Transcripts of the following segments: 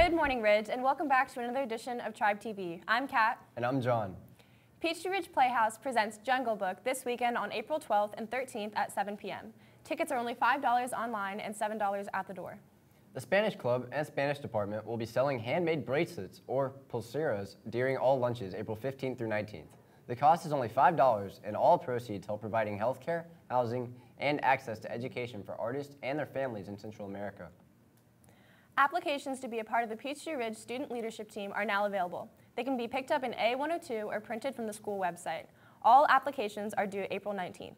Good morning, Ridge, and welcome back to another edition of Tribe TV. I'm Kat. And I'm John. Peachtree Ridge Playhouse presents Jungle Book this weekend on April 12th and 13th at 7 p.m. Tickets are only $5 online and $7 at the door. The Spanish Club and Spanish Department will be selling handmade bracelets or pulseras during all lunches April 15th through 19th. The cost is only $5 and all proceeds help providing health care, housing, and access to education for artists and their families in Central America. Applications to be a part of the Peachtree Ridge Student Leadership Team are now available. They can be picked up in A102 or printed from the school website. All applications are due April 19th.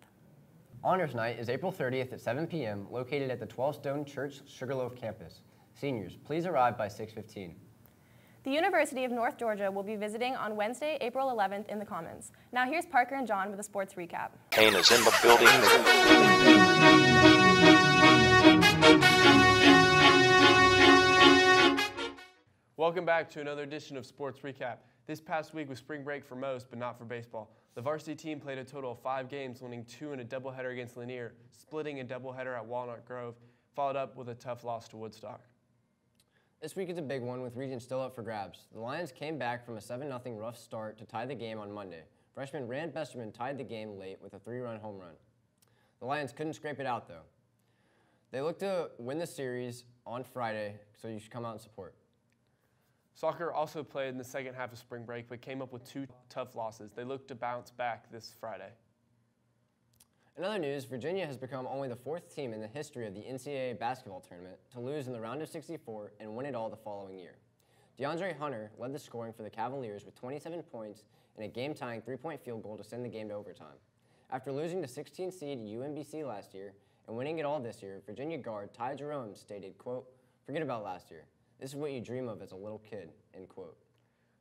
Honors Night is April 30th at 7 p.m. located at the 12 Stone Church Sugarloaf campus. Seniors, please arrive by 6.15. The University of North Georgia will be visiting on Wednesday, April 11th in the Commons. Now here's Parker and John with a sports recap. Kane is in the building. Welcome back to another edition of Sports Recap. This past week was spring break for most, but not for baseball. The varsity team played a total of five games, winning two in a doubleheader against Lanier, splitting a doubleheader at Walnut Grove, followed up with a tough loss to Woodstock. This week is a big one with region still up for grabs. The Lions came back from a 7-0 rough start to tie the game on Monday. Freshman Rand Besterman tied the game late with a three-run home run. The Lions couldn't scrape it out though. They look to win the series on Friday, so you should come out and support. Soccer also played in the second half of spring break, but came up with two tough losses. They look to bounce back this Friday. In other news, Virginia has become only the fourth team in the history of the NCAA basketball tournament to lose in the round of 64 and win it all the following year. DeAndre Hunter led the scoring for the Cavaliers with 27 points and a game-tying three-point field goal to send the game to overtime. After losing to 16 seed UMBC last year and winning it all this year, Virginia guard Ty Jerome stated, quote, forget about last year. This is what you dream of as a little kid, end quote.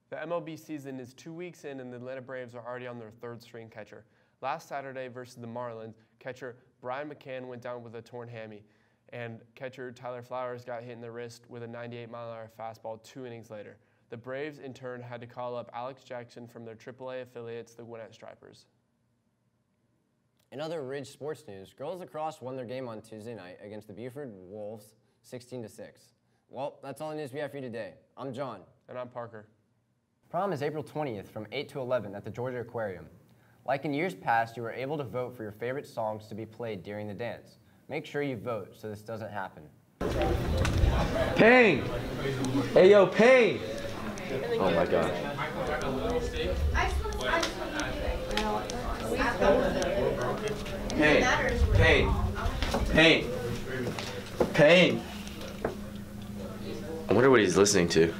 The MLB season is two weeks in and the Atlanta Braves are already on their third string catcher. Last Saturday versus the Marlins, catcher Brian McCann went down with a torn hammy, and catcher Tyler Flowers got hit in the wrist with a 98 mile an hour fastball two innings later. The Braves, in turn, had to call up Alex Jackson from their AAA affiliates, the Gwinnett Stripers. In other Ridge sports news, girls lacrosse won their game on Tuesday night against the Buford Wolves 16 6. Well, that's all the news we have for you today. I'm John. And I'm Parker. Prom is April 20th from 8 to 11 at the Georgia Aquarium. Like in years past, you were able to vote for your favorite songs to be played during the dance. Make sure you vote so this doesn't happen. Pain! Hey yo, Pain! Oh my god. Pain. Pain. Pain. Pain. I wonder what he's listening to.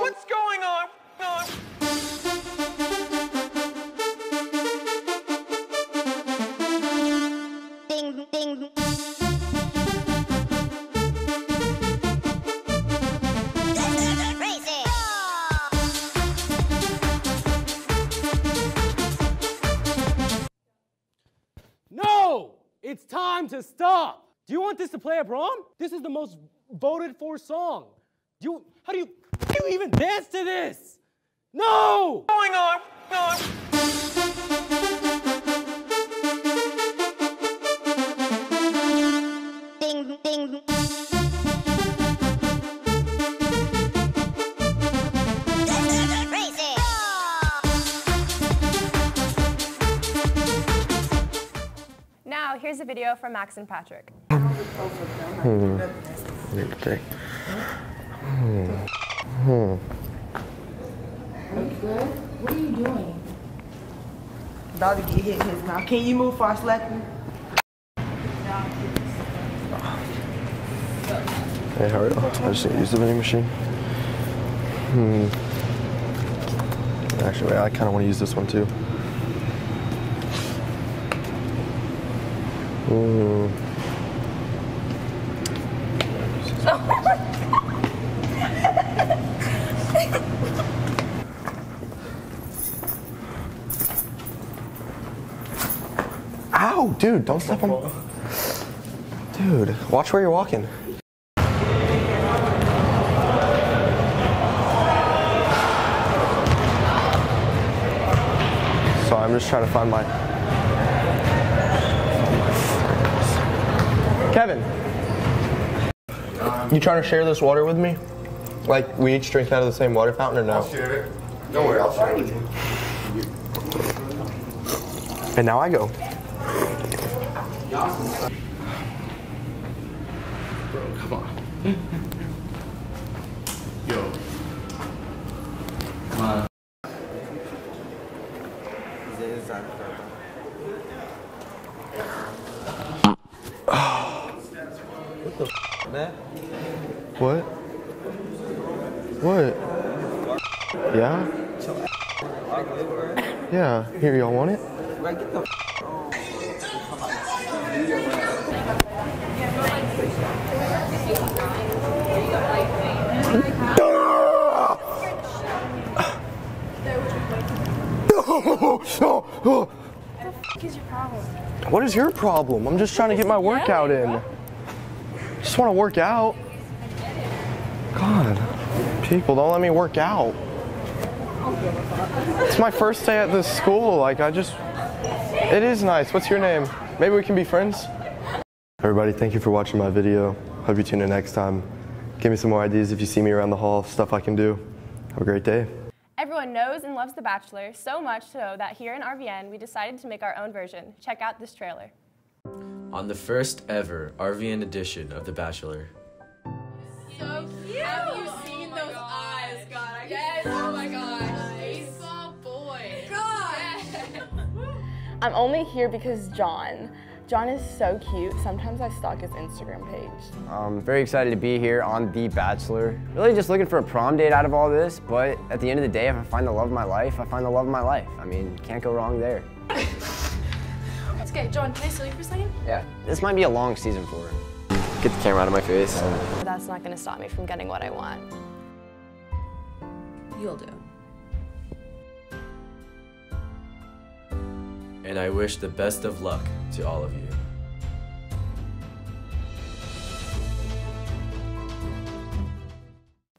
What's going on? Ding, It's time to stop! Do you want this to play at prom? This is the most voted for song. Do you, how do you, do you even dance to this? No! Going on? Ding, video from Max and Patrick. Hmm. Hmm. Good. What are you doing? To get hit in his mouth. Can you move slap you? Hey, hurry up. I just didn't use the vending machine. Hmm. Actually, I kind of want to use this one too. Hmm. Ow! Dude, don't step on. Dude, watch where you're walking. So I'm just trying to find my. Kevin, you trying to share this water with me? Like, we each drink out of the same water fountain or no? Share it. Don't worry, I'll share it with you. And now I go. Bro, come on. What? the f, man? What? Yeah? Yeah, here, y'all want it? What is your problem? I'm just trying to get my workout in. Just want to work out. God, people don't let me work out. It's my first day at this school. Like, I just. It is nice. What's your name? Maybe we can be friends? Everybody, thank you for watching my video. Hope you tune in next time. Give me some more ideas if you see me around the hall, stuff I can do. Have a great day. Everyone knows and loves The Bachelor, so much so that here in RVN, we decided to make our own version. Check out this trailer. On the first ever RVN edition of The Bachelor, So cute. Have you seen oh those eyes? God, I yes. Oh my gosh. Baseball boy. God. I'm only here because John. John is so cute. Sometimes I stalk his Instagram page. I'm very excited to be here on The Bachelor. Really just looking for a prom date out of all this, but at the end of the day, if I find the love of my life, I find the love of my life. I mean, can't go wrong there. It's okay, John. Can I steal you for a second? Yeah, this might be a long season for her. Get the camera out of my face. That's not gonna stop me from getting what I want. You'll do. and I wish the best of luck to all of you.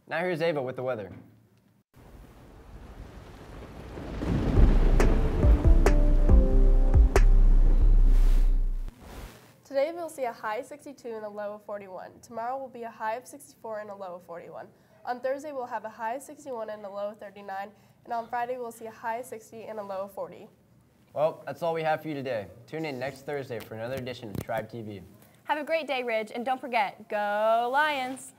Now here's Ava with the weather. Today we'll see a high of 62 and a low of 41. Tomorrow will be a high of 64 and a low of 41. On Thursday we'll have a high of 61 and a low of 39. And on Friday we'll see a high of 60 and a low of 40. Well, that's all we have for you today. Tune in next Thursday for another edition of Tribe TV. Have a great day, Ridge, and don't forget, go Lions!